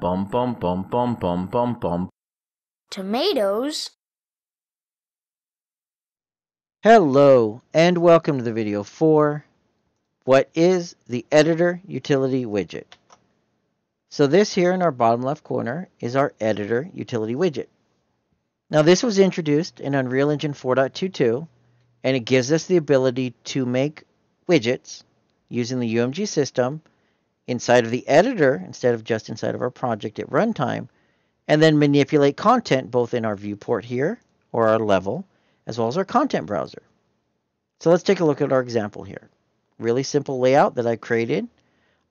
Bum bum bum bum bum bum bum. Tomatoes? Hello, and welcome to the video for what is the editor utility widget. So this here in our bottom left corner is our editor utility widget. Now this was introduced in Unreal Engine 4.22 and it gives us the ability to make widgets using the UMG system inside of the editor instead of just inside of our project at runtime and then manipulate content both in our viewport here or our level as well as our content browser. So let's take a look at our example here. Really simple layout that I created.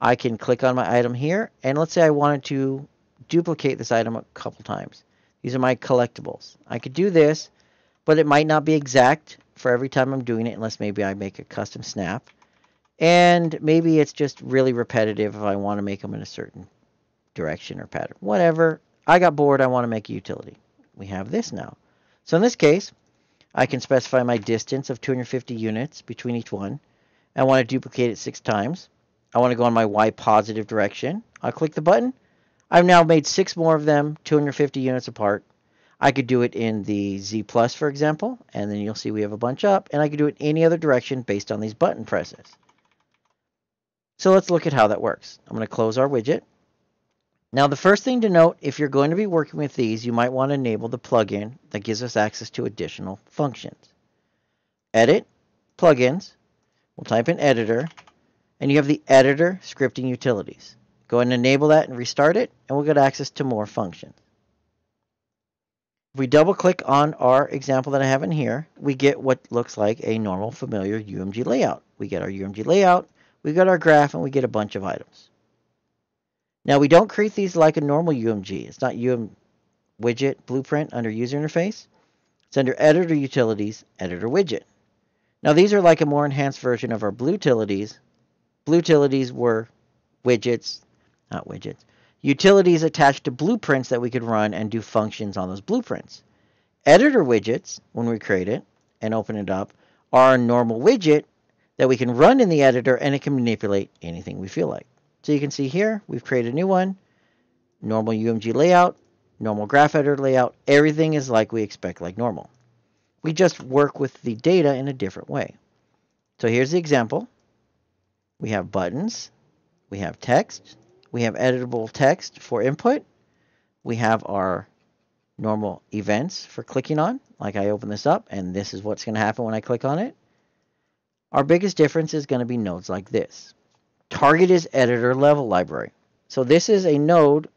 I can click on my item here and let's say I wanted to duplicate this item a couple times. These are my collectibles. I could do this, but it might not be exact for every time I'm doing it unless maybe I make a custom snap. And maybe it's just really repetitive if I want to make them in a certain direction or pattern. Whatever. I got bored. I want to make a utility. We have this now. So in this case, I can specify my distance of 250 units between each one. I want to duplicate it six times. I want to go in my Y positive direction. I'll click the button. I've now made six more of them, 250 units apart. I could do it in the Z plus, for example, and then you'll see we have a bunch up, and I could do it any other direction based on these button presses. So let's look at how that works. I'm going to close our widget. Now the first thing to note, if you're going to be working with these, you might want to enable the plugin that gives us access to additional functions. Edit, plugins, we'll type in editor, and you have the editor scripting utilities. Go ahead and enable that and restart it, and we'll get access to more functions. If we double click on our example that I have in here, we get what looks like a normal familiar UMG layout. We get our UMG layout, we get our graph, and we get a bunch of items. Now we don't create these like a normal UMG. It's not UM widget blueprint under user interface. It's under editor utilities, editor widget. Now these are like a more enhanced version of our Blutilities. Blue utilities were widgets not widgets, utilities attached to blueprints that we could run and do functions on those blueprints. Editor widgets, when we create it and open it up, are a normal widget that we can run in the editor and it can manipulate anything we feel like. So you can see here, we've created a new one, normal UMG layout, normal graph editor layout, everything is like we expect like normal. We just work with the data in a different way. So here's the example. We have buttons, we have text, we have editable text for input. We have our normal events for clicking on. Like I open this up and this is what's going to happen when I click on it. Our biggest difference is going to be nodes like this. Target is editor level library. So this is a node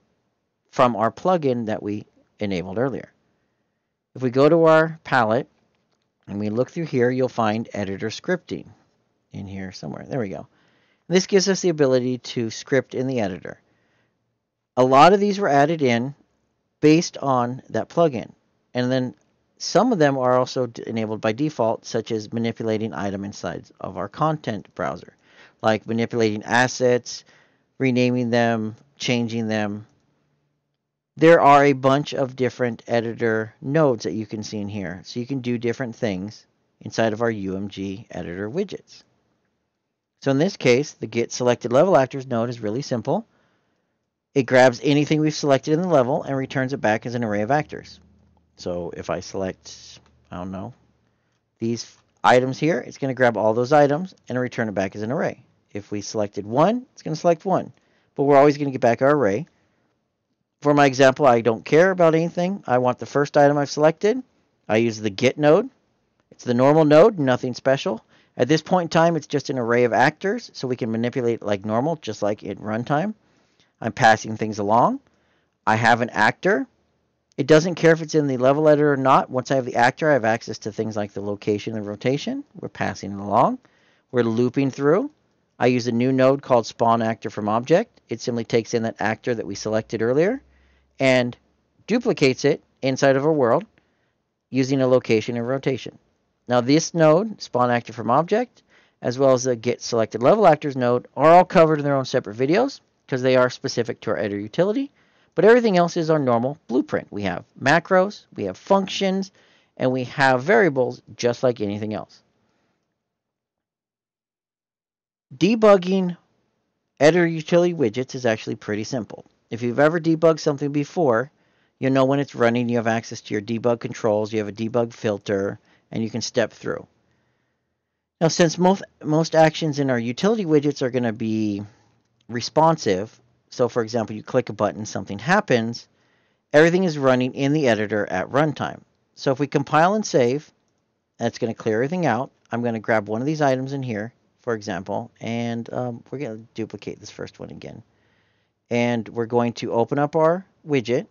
from our plugin that we enabled earlier. If we go to our palette and we look through here, you'll find editor scripting in here somewhere. There we go. This gives us the ability to script in the editor. A lot of these were added in based on that plugin. And then some of them are also enabled by default, such as manipulating item inside of our content browser, like manipulating assets, renaming them, changing them. There are a bunch of different editor nodes that you can see in here. So you can do different things inside of our UMG editor widgets. So in this case, the get selected level actors node is really simple. It grabs anything we've selected in the level and returns it back as an array of actors. So if I select, I don't know, these items here, it's going to grab all those items and return it back as an array. If we selected one, it's going to select one. But we're always going to get back our array. For my example, I don't care about anything. I want the first item I've selected. I use the get node. It's the normal node, nothing special. At this point in time, it's just an array of actors, so we can manipulate like normal, just like in runtime. I'm passing things along. I have an actor. It doesn't care if it's in the level editor or not. Once I have the actor, I have access to things like the location and rotation. We're passing it along. We're looping through. I use a new node called spawn actor from object. It simply takes in that actor that we selected earlier and duplicates it inside of a world using a location and rotation. Now this node, spawn actor from object, as well as the get selected level actors node are all covered in their own separate videos because they are specific to our editor utility. But everything else is our normal blueprint. We have macros, we have functions, and we have variables just like anything else. Debugging editor utility widgets is actually pretty simple. If you've ever debugged something before, you know when it's running, you have access to your debug controls, you have a debug filter, and you can step through. Now, since most, most actions in our utility widgets are going to be responsive, so for example, you click a button, something happens, everything is running in the editor at runtime. So if we compile and save, that's going to clear everything out. I'm going to grab one of these items in here, for example, and um, we're going to duplicate this first one again. And we're going to open up our widget.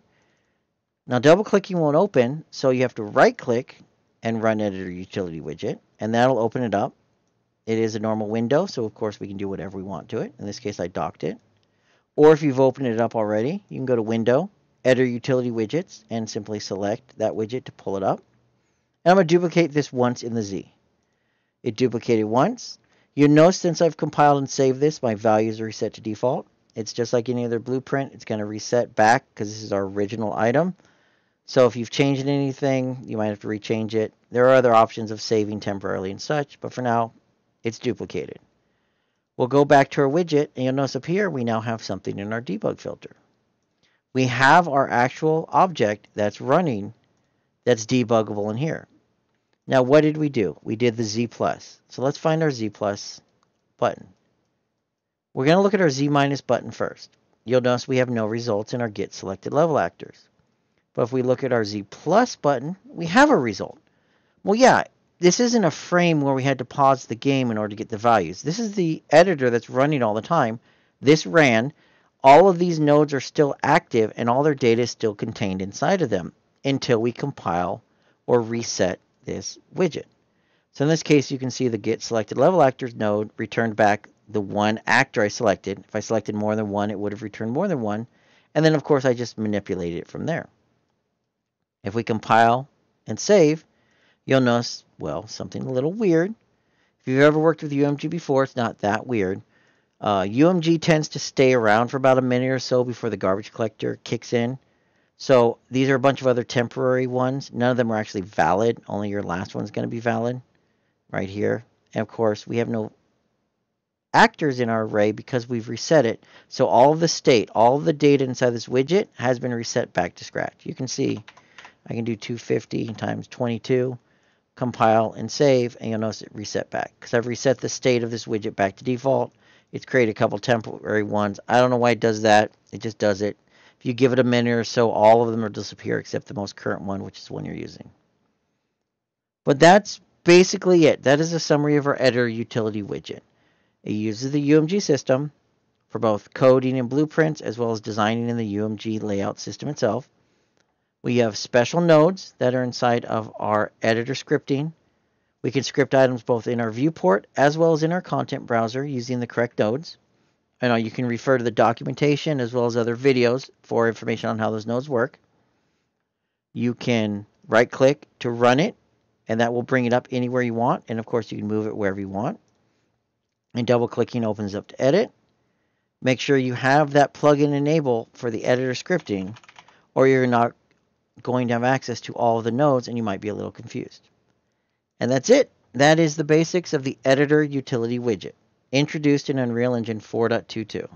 Now double clicking won't open, so you have to right click and run editor utility widget, and that'll open it up. It is a normal window, so of course we can do whatever we want to it. In this case, I docked it. Or if you've opened it up already, you can go to Window, Editor Utility Widgets, and simply select that widget to pull it up. And I'm going to duplicate this once in the Z. It duplicated once. You notice since I've compiled and saved this, my values are reset to default. It's just like any other blueprint. It's going to reset back because this is our original item. So if you've changed anything, you might have to rechange it. There are other options of saving temporarily and such, but for now, it's duplicated. We'll go back to our widget, and you'll notice up here we now have something in our debug filter. We have our actual object that's running that's debuggable in here. Now, what did we do? We did the Z+. plus. So let's find our Z plus button. We're going to look at our Z minus button first. You'll notice we have no results in our get selected level actors. But if we look at our Z plus button, we have a result. Well, yeah, this isn't a frame where we had to pause the game in order to get the values. This is the editor that's running all the time. This ran. All of these nodes are still active and all their data is still contained inside of them until we compile or reset this widget. So in this case, you can see the get selected level actors node returned back the one actor I selected. If I selected more than one, it would have returned more than one. And then, of course, I just manipulated it from there. If we compile and save, you'll notice, well, something a little weird. If you've ever worked with UMG before, it's not that weird. Uh, UMG tends to stay around for about a minute or so before the garbage collector kicks in. So these are a bunch of other temporary ones. None of them are actually valid. Only your last one's going to be valid right here. And of course, we have no actors in our array because we've reset it. So all of the state, all the data inside this widget has been reset back to scratch. You can see I can do 250 times 22 compile and save, and you'll notice it reset back. Because I've reset the state of this widget back to default. It's created a couple temporary ones. I don't know why it does that. It just does it. If you give it a minute or so, all of them will disappear except the most current one, which is the one you're using. But that's basically it. That is a summary of our editor utility widget. It uses the UMG system for both coding and blueprints, as well as designing in the UMG layout system itself. We have special nodes that are inside of our editor scripting. We can script items both in our viewport as well as in our content browser using the correct nodes. And you can refer to the documentation as well as other videos for information on how those nodes work. You can right click to run it and that will bring it up anywhere you want. And of course you can move it wherever you want. And double clicking opens up to edit. Make sure you have that plugin enable for the editor scripting or you're not going to have access to all of the nodes and you might be a little confused. And that's it. That is the basics of the editor utility widget, introduced in Unreal Engine 4.22.